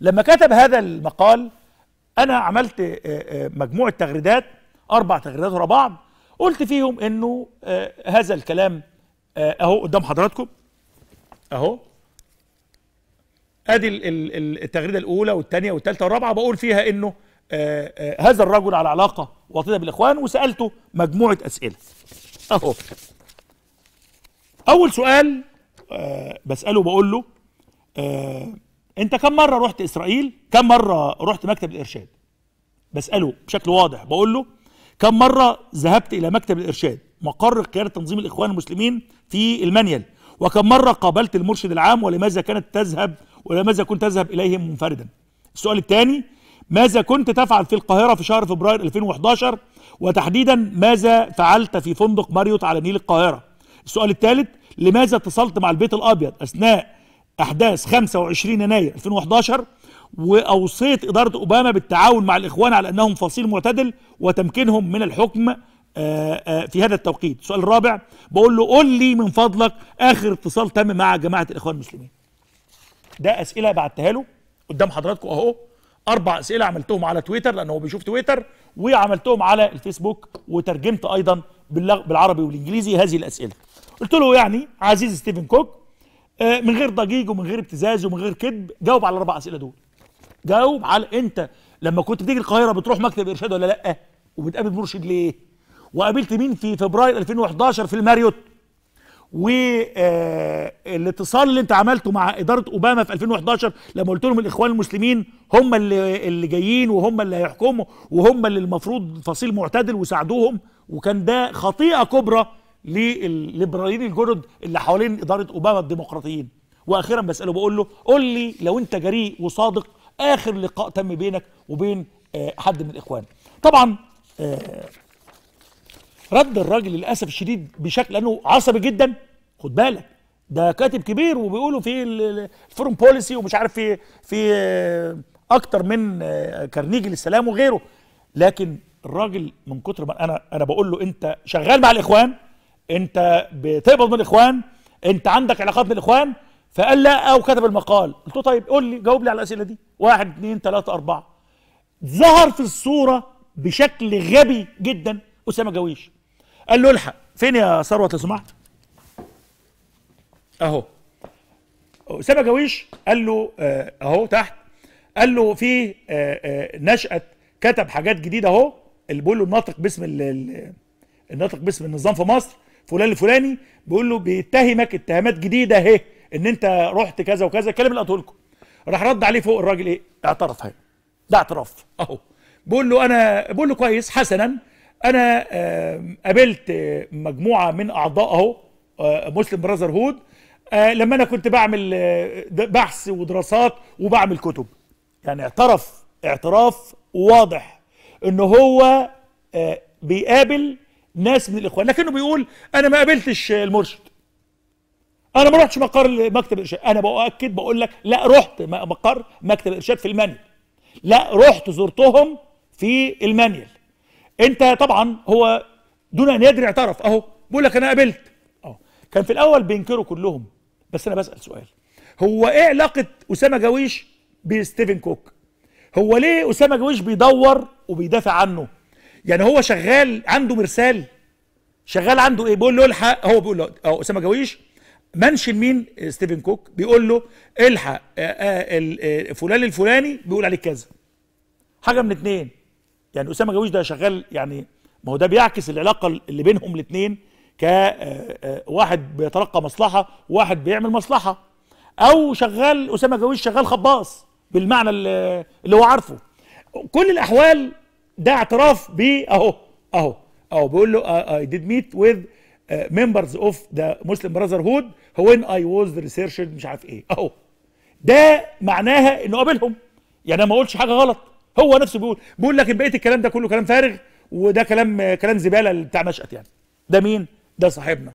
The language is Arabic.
لما كتب هذا المقال أنا عملت آه، آه، مجموعة تغريدات أربع تغريدات ورا بعض قلت فيهم إنه آه، هذا الكلام أهو قدام حضراتكم. أهو. أدي ال- ال- ال- التغريدة الأولى والثانيه والثالثه والرابعة بقول فيها إنه هذا الرجل على علاقة وطيدة بالإخوان وسألته مجموعة أسئلة. أهو. أول سؤال بسأله بقول له انت كم مرة رحت إسرائيل؟ كم مرة رحت مكتب الإرشاد؟ بسأله بشكل واضح بقول له كم مرة ذهبت إلى مكتب الإرشاد؟ مقر قيادة تنظيم الإخوان المسلمين في المنيل وكم مرة قابلت المرشد العام ولماذا كانت تذهب ولماذا كنت تذهب إليهم منفردا؟ السؤال الثاني ماذا كنت تفعل في القاهرة في شهر فبراير 2011 وتحديدا ماذا فعلت في فندق ماريوت على نيل القاهرة؟ السؤال الثالث لماذا اتصلت مع البيت الأبيض أثناء أحداث 25 يناير 2011 واوصيت إدارة أوباما بالتعاون مع الإخوان على أنهم فصيل معتدل وتمكينهم من الحكم آه، آه، في هذا التوقيت. السؤال الرابع بقول له قول لي من فضلك آخر اتصال تم مع جماعة الإخوان المسلمين. ده أسئلة بعتها له قدام حضراتكم أهو. أربع أسئلة عملتهم على تويتر لأنه هو بيشوف تويتر وعملتهم على الفيسبوك وترجمت باللغ- بالعربي والإنجليزي هذه الأسئلة. قلت له يعني عزيز ستيفن كوك من غير ضجيج ومن غير ابتزاز ومن غير كذب. جاوب على الأربع أسئلة دول. جاوب على أنت لما كنت بتيجي القاهرة بتروح مكتب إرشاد ولا لأ؟ وبتقابل مرشد ليه؟ وقابلت مين في فبراير 2011 في الماريوت؟ والاتصال اللي أنت عملته مع إدارة أوباما في 2011 لما قلت لهم الإخوان المسلمين هم اللي اللي جايين وهم اللي هيحكموا وهم اللي المفروض فصيل معتدل وساعدوهم وكان ده خطيئة كبرى للليبراليين الجدد اللي حوالين إدارة أوباما الديمقراطيين. وأخيرا بسأله بقول له قول لي لو أنت جريء وصادق آخر لقاء تم بينك وبين آه، حد من الاخوان طبعا آه، رد الراجل للأسف الشديد بشكل لأنه عصبي جدا. خد بالك ده كاتب كبير وبيقولوا في ال- ال- ال Foreign Policy ومش عارف في في آه، أكتر من كارنيجي للسلام وغيره. لكن الراجل من كتر ما أنا أنا بقول له أنت شغال مع الإخوان انت بتقبض من الاخوان انت عندك علاقات من الاخوان؟ فقال لا أو كتب المقال. قلت له طيب قول لي جاوب لي على الأسئلة دي. واحد اثنين ثلاثة أربعة. ظهر في الصورة بشكل غبي جدا أسامة جويش. قال له الحق. فين يا ثروت لو سمحت؟ أهو. أسامة جويش قال له آه، أهو تحت. قال له في آه، آه، نشأة كتب حاجات جديدة أهو. اللي بيقول له الناطق باسم ال- ال- الناطق باسم النظام في مصر. فلان الفلاني بيقول له بيتهمك اتهامات جديدة اهي ان انت رحت كذا وكذا الكلام اللي قلته لكم. راح رد عليه فوق الراجل إيه؟ اعترف اهي ده اعتراف. أهو. بقول له أنا بقول له كويس حسنا أنا آم، قابلت آه، مجموعة من اعضاء اهو آه، مسلم براذر هود آه، لما أنا كنت بعمل آه، بحث ودراسات وبعمل كتب. يعني اعترف اعتراف واضح ان هو آه، بيقابل ناس من الإخوان لكنه بيقول أنا ما قابلتش المرشد. أنا ما رحتش مقر مكتب الإرشاد. أنا باكد بقول لك لا رحت مقر مكتب الإرشاد في المانيال لا رحت زرتهم في المانيال أنت طبعا هو دون أن يدري اعترف. أهو بيقول لك أنا قابلت. أهو كان في الأول بينكروا كلهم. بس أنا بسأل سؤال. هو إيه علاقة أسامة جويش بستيفن كوك؟ هو ليه أسامة جويش بيدور وبيدافع عنه؟ يعني هو شغال عنده مرسال. شغال عنده إيه؟ بيقول له الحق. هو بيقول له آه أسامة جويش mention مين؟ ستيفن كوك. بيقول له الحق آه، آه، آه، فلان الفلاني بيقول عليك كذا. حاجة من اتنين. يعني أسامة جويش ده شغال يعني ما هو ده بيعكس العلاقة اللي بينهم الاثنين كواحد بيتلقى مصلحة وواحد بيعمل مصلحة. أو شغال أسامة جويش شغال خباص بالمعنى اللي هو عارفه. كل الأحوال ده اعتراف ب اهو اهو اهو. بيقول له I did meet with uh, members of the Muslim Brotherhood when I was researched مش عارف إيه. اهو. ده معناها انه قابلهم. يعني أنا ما قلتش حاجة غلط. هو نفسه بيقول بيقول لكن بقية الكلام ده كله كلام فارغ وده كلام كلام زبالة بتاع نشأت يعني. ده مين؟ ده صاحبنا.